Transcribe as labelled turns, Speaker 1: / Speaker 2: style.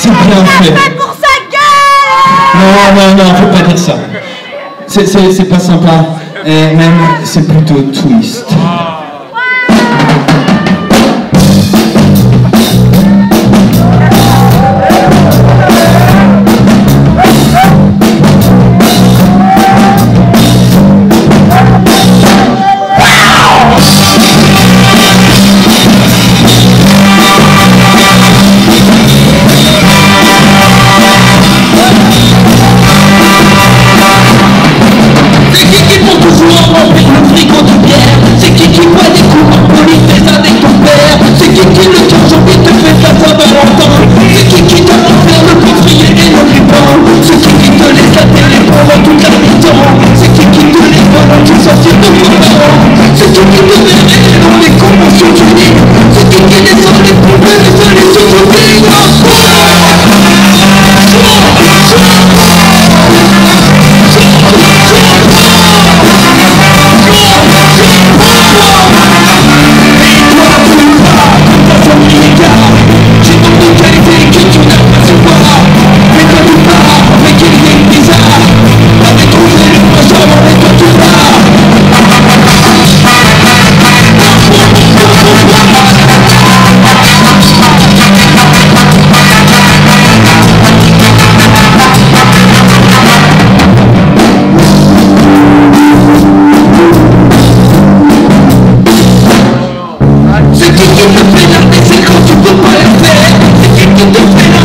Speaker 1: C'est ah, bien fait.
Speaker 2: pour sa gueule
Speaker 1: Non, non, non, faut pas dire ça. C'est pas sympa. Et même, c'est plutôt twist.
Speaker 3: Ah. C'est tout qui devait dans les conventions du unies, c'est tout qui les que te esperas, te fijo, supo parecer, que te.